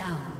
down.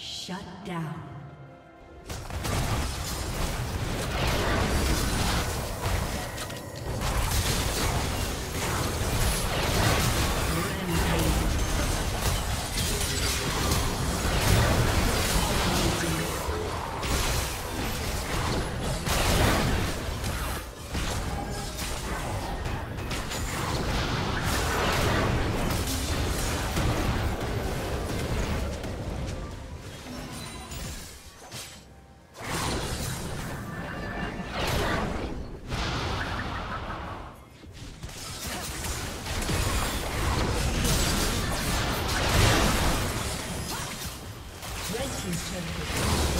Shut down. Has been destroyed.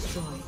destroyed.